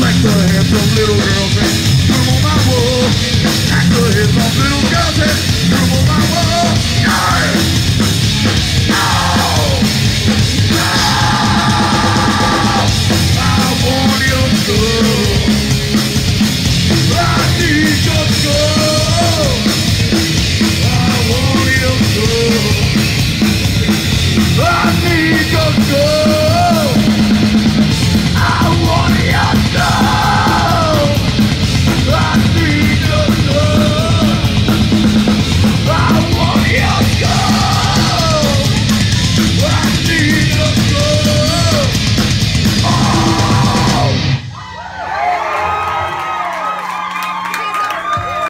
like the handsome little girlfriend. Come on my wall, like the handsome little